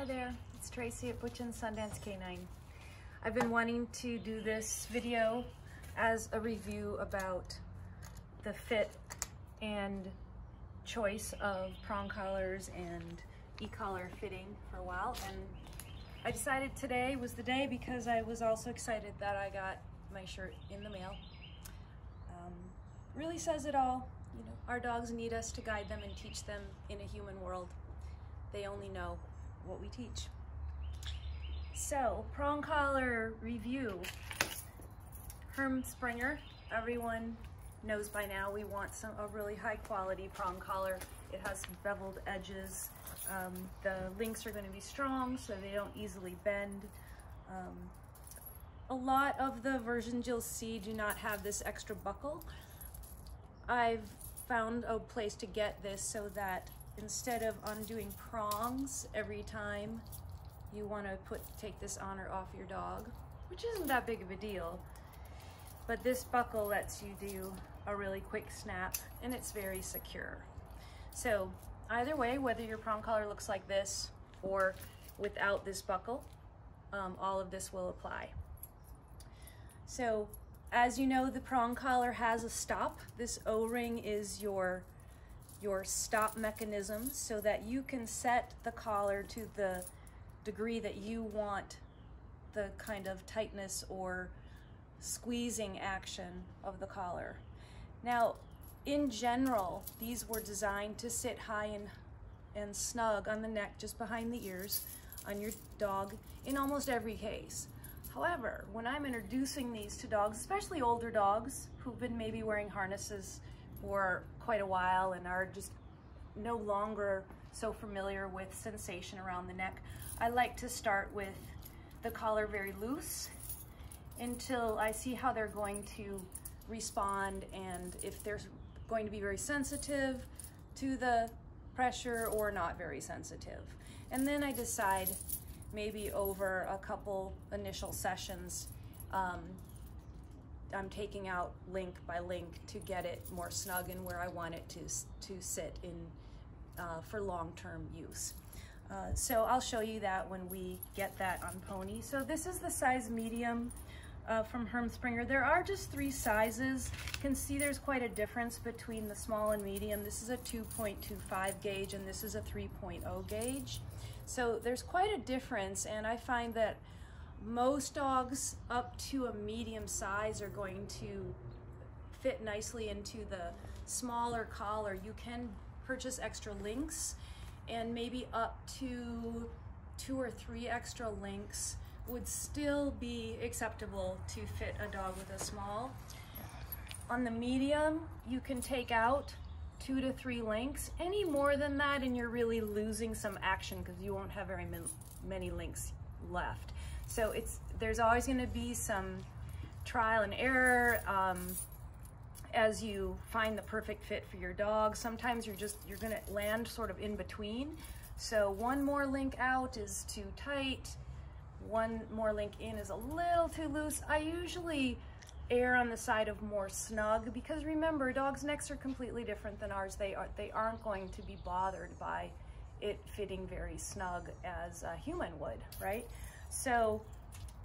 Hi there, it's Tracy at Butch and Sundance Canine. I've been wanting to do this video as a review about the fit and choice of prong collars and e-collar fitting for a while and I decided today was the day because I was also excited that I got my shirt in the mail. Um, really says it all. You know, our dogs need us to guide them and teach them in a human world. They only know what we teach. So, prong collar review. Herm Sprenger, everyone knows by now we want some a really high quality prong collar. It has beveled edges. Um, the links are going to be strong so they don't easily bend. Um, a lot of the versions you'll see do not have this extra buckle. I've found a place to get this so that instead of undoing prongs every time you want to put take this on or off your dog, which isn't that big of a deal. But this buckle lets you do a really quick snap and it's very secure. So either way, whether your prong collar looks like this or without this buckle, um, all of this will apply. So as you know, the prong collar has a stop. This O-ring is your, your stop mechanism so that you can set the collar to the degree that you want the kind of tightness or squeezing action of the collar. Now, in general, these were designed to sit high and, and snug on the neck, just behind the ears, on your dog in almost every case. However, when I'm introducing these to dogs, especially older dogs who've been maybe wearing harnesses for quite a while and are just no longer so familiar with sensation around the neck, I like to start with the collar very loose until I see how they're going to respond and if they're going to be very sensitive to the pressure or not very sensitive. And then I decide maybe over a couple initial sessions, um, I'm taking out link by link to get it more snug and where I want it to, to sit in uh, for long-term use. Uh, so I'll show you that when we get that on Pony. So this is the size medium uh, from Herm Sprenger. There are just three sizes. You can see there's quite a difference between the small and medium. This is a 2.25 gauge and this is a 3.0 gauge. So there's quite a difference and I find that most dogs up to a medium size are going to fit nicely into the smaller collar. You can purchase extra links and maybe up to two or three extra links would still be acceptable to fit a dog with a small. On the medium, you can take out two to three links. Any more than that and you're really losing some action because you won't have very many links left. So it's there's always gonna be some trial and error um, as you find the perfect fit for your dog. Sometimes you're just, you're gonna land sort of in between. So one more link out is too tight, one more link in is a little too loose. I usually err on the side of more snug because remember, dogs' necks are completely different than ours. They, are, they aren't going to be bothered by it fitting very snug as a human would, right? So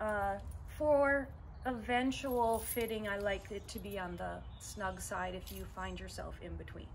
uh, for eventual fitting, I like it to be on the snug side if you find yourself in between.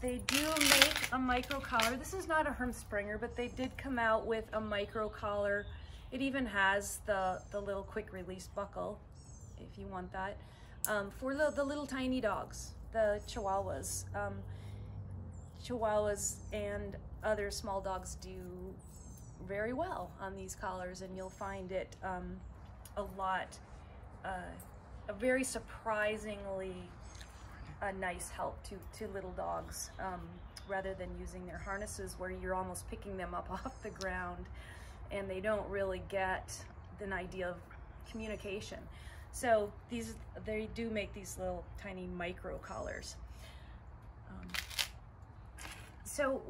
They do make a micro collar. This is not a Herm Sprenger, but they did come out with a micro collar. It even has the, the little quick release buckle, if you want that, um, for the, the little tiny dogs, the Chihuahuas. Um, Chihuahuas and other small dogs do very well on these collars and you'll find it um, a lot, uh, a very surprisingly a nice help to, to little dogs um, rather than using their harnesses where you're almost picking them up off the ground and they don't really get an idea of communication. So these, they do make these little tiny micro collars. So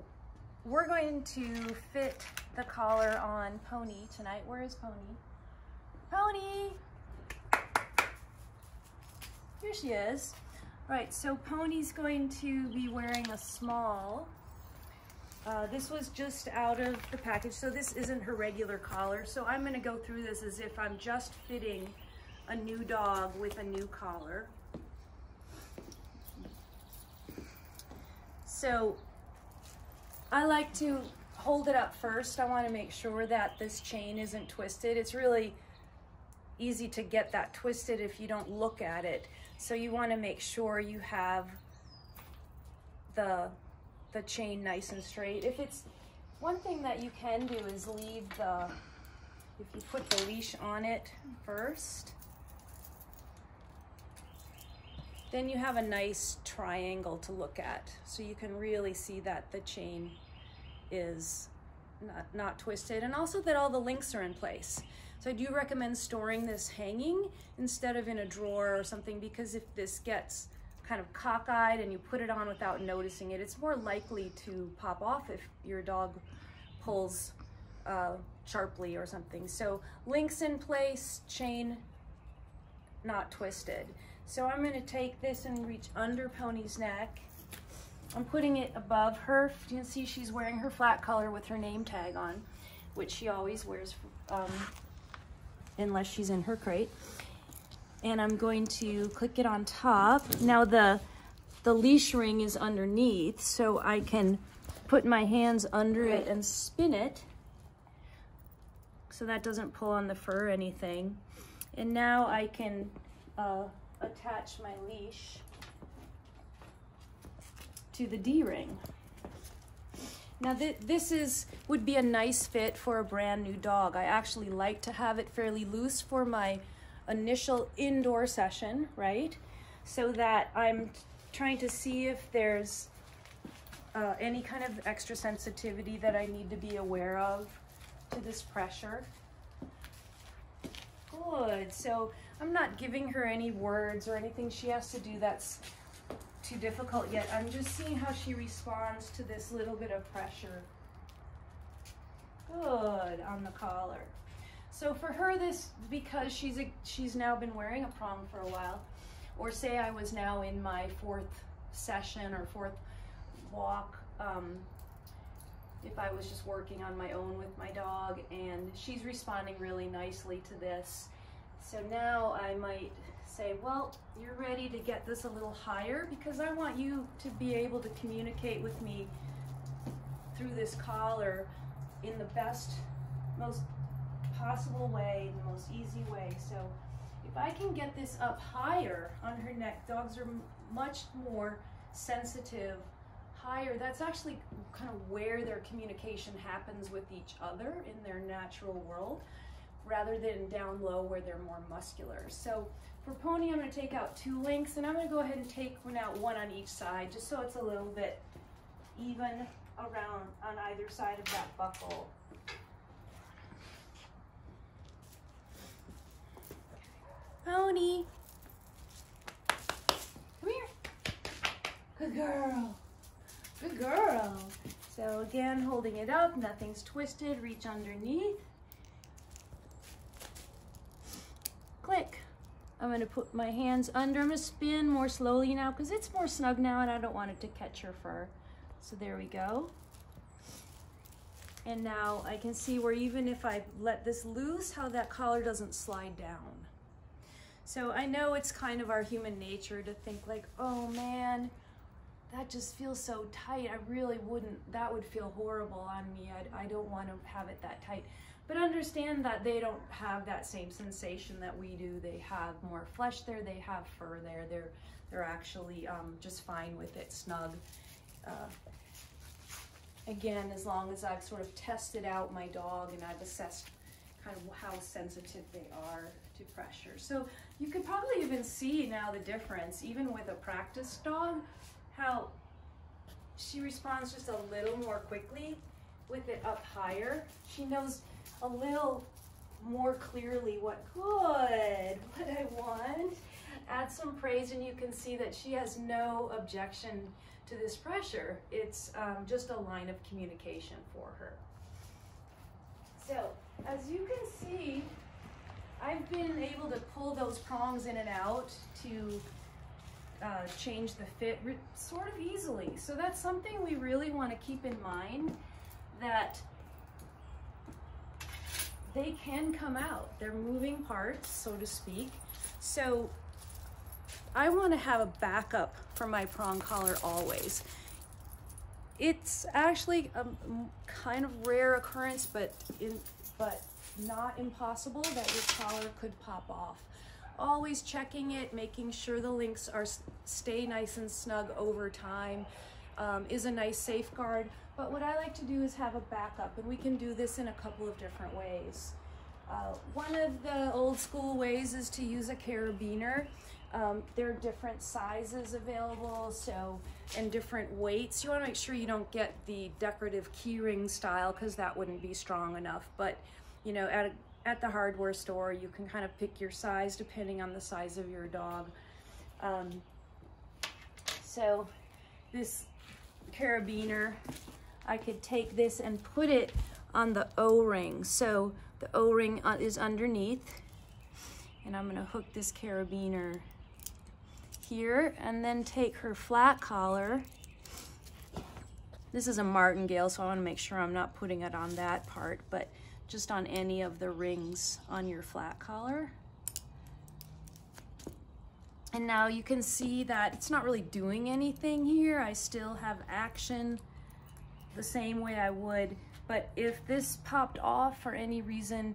we're going to fit the collar on Pony tonight. Where is Pony? Pony! Here she is. Right, so Pony's going to be wearing a small. Uh, this was just out of the package, so this isn't her regular collar. So I'm gonna go through this as if I'm just fitting a new dog with a new collar. So I like to hold it up first. I wanna make sure that this chain isn't twisted. It's really easy to get that twisted if you don't look at it. So you wanna make sure you have the the chain nice and straight. If it's one thing that you can do is leave the, if you put the leash on it first, then you have a nice triangle to look at. So you can really see that the chain is not, not twisted and also that all the links are in place. So I do recommend storing this hanging instead of in a drawer or something because if this gets kind of cockeyed and you put it on without noticing it, it's more likely to pop off if your dog pulls uh, sharply or something. So links in place, chain not twisted. So I'm gonna take this and reach under Pony's neck. I'm putting it above her. You can see she's wearing her flat collar with her name tag on, which she always wears um, unless she's in her crate and I'm going to click it on top. Now the, the leash ring is underneath, so I can put my hands under it and spin it so that doesn't pull on the fur or anything. And now I can uh, attach my leash to the D-ring. Now th this is would be a nice fit for a brand new dog. I actually like to have it fairly loose for my initial indoor session, right? So that I'm trying to see if there's uh, any kind of extra sensitivity that I need to be aware of to this pressure. Good, so I'm not giving her any words or anything she has to do that's too difficult yet. I'm just seeing how she responds to this little bit of pressure. Good, on the collar. So for her, this, because she's, a, she's now been wearing a prong for a while, or say I was now in my fourth session or fourth walk, um, if I was just working on my own with my dog and she's responding really nicely to this. So now I might say, well, you're ready to get this a little higher because I want you to be able to communicate with me through this collar in the best, most possible way, the most easy way. So if I can get this up higher on her neck, dogs are much more sensitive higher. That's actually kind of where their communication happens with each other in their natural world rather than down low where they're more muscular. So for pony, I'm gonna take out two links and I'm gonna go ahead and take one out one on each side just so it's a little bit even around on either side of that buckle. Pony. Come here. Good girl. Good girl. So again, holding it up, nothing's twisted, reach underneath. Click. I'm gonna put my hands under. I'm gonna spin more slowly now because it's more snug now and I don't want it to catch her fur. So there we go. And now I can see where even if I let this loose, how that collar doesn't slide down. So I know it's kind of our human nature to think like, oh man, that just feels so tight. I really wouldn't, that would feel horrible on me. I, I don't want to have it that tight. But understand that they don't have that same sensation that we do. They have more flesh there, they have fur there. They're, they're actually um, just fine with it snug. Uh, again, as long as I've sort of tested out my dog and I've assessed kind of how sensitive they are to pressure. So you could probably even see now the difference, even with a practice dog, how she responds just a little more quickly with it up higher. She knows a little more clearly what good, what I want. Add some praise and you can see that she has no objection to this pressure. It's um, just a line of communication for her. So as you can see, I've been able to pull those prongs in and out to uh, change the fit sort of easily. So that's something we really want to keep in mind that they can come out. They're moving parts, so to speak. So I want to have a backup for my prong collar always. It's actually a kind of rare occurrence, but in, but not impossible that your collar could pop off. Always checking it, making sure the links are stay nice and snug over time um, is a nice safeguard. But what I like to do is have a backup, and we can do this in a couple of different ways. Uh, one of the old school ways is to use a carabiner. Um, there are different sizes available, so and different weights. You want to make sure you don't get the decorative keyring style because that wouldn't be strong enough. But you know, at a, at the hardware store, you can kind of pick your size depending on the size of your dog. Um, so this carabiner, I could take this and put it on the O-ring. So the O-ring uh, is underneath and I'm gonna hook this carabiner here and then take her flat collar. This is a martingale, so I wanna make sure I'm not putting it on that part, but just on any of the rings on your flat collar. And now you can see that it's not really doing anything here. I still have action the same way I would, but if this popped off for any reason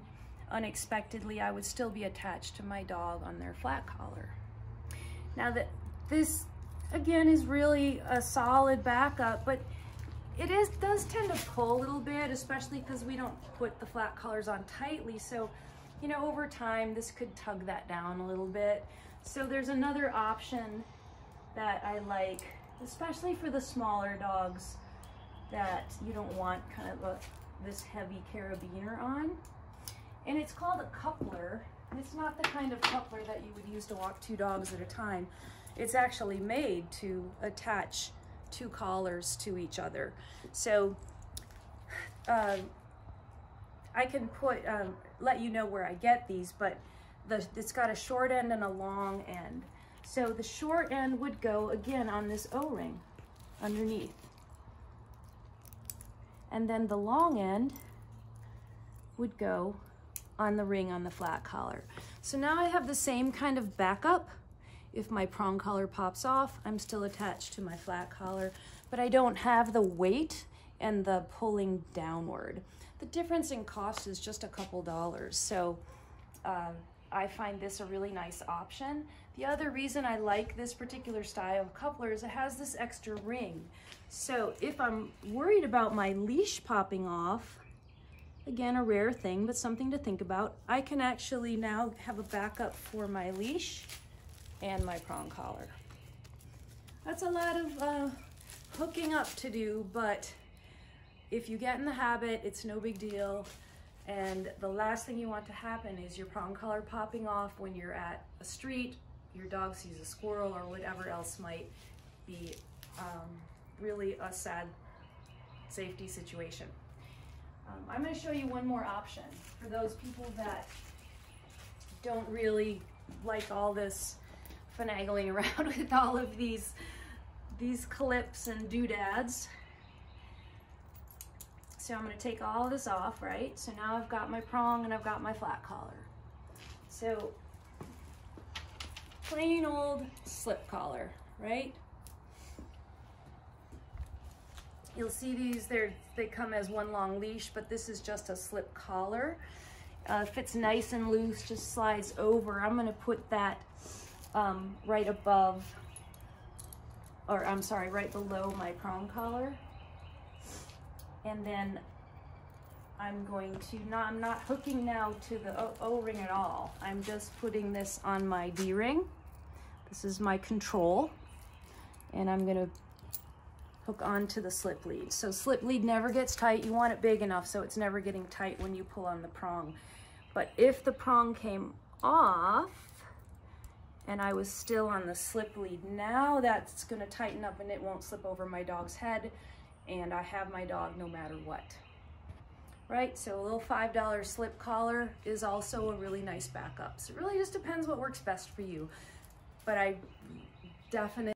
unexpectedly, I would still be attached to my dog on their flat collar. Now that this, again, is really a solid backup, but it is does tend to pull a little bit, especially because we don't put the flat collars on tightly. So, you know, over time, this could tug that down a little bit. So there's another option that I like, especially for the smaller dogs that you don't want kind of a, this heavy carabiner on. And it's called a coupler. It's not the kind of coupler that you would use to walk two dogs at a time. It's actually made to attach two collars to each other. So uh, I can put, um, let you know where I get these, but the, it's got a short end and a long end. So the short end would go again on this O-ring underneath. And then the long end would go on the ring on the flat collar. So now I have the same kind of backup. If my prong collar pops off, I'm still attached to my flat collar, but I don't have the weight and the pulling downward. The difference in cost is just a couple dollars. So uh, I find this a really nice option. The other reason I like this particular style of coupler is it has this extra ring. So if I'm worried about my leash popping off, again, a rare thing, but something to think about, I can actually now have a backup for my leash and my prong collar. That's a lot of uh, hooking up to do, but if you get in the habit, it's no big deal. And the last thing you want to happen is your prong collar popping off when you're at a street, your dog sees a squirrel or whatever else might be um, really a sad safety situation. Um, I'm gonna show you one more option for those people that don't really like all this finagling around with all of these, these clips and doodads. So I'm gonna take all this off, right? So now I've got my prong and I've got my flat collar. So plain old slip collar, right? You'll see these, they they come as one long leash, but this is just a slip collar. Uh, fits nice and loose, just slides over. I'm gonna put that um, right above, or I'm sorry, right below my prong collar. And then I'm going to, not, I'm not hooking now to the O-ring at all. I'm just putting this on my D-ring. This is my control. And I'm gonna hook onto the slip lead. So slip lead never gets tight. You want it big enough so it's never getting tight when you pull on the prong. But if the prong came off and I was still on the slip lead, now that's gonna tighten up and it won't slip over my dog's head and I have my dog no matter what. Right, so a little $5 slip collar is also a really nice backup. So it really just depends what works best for you. But I definite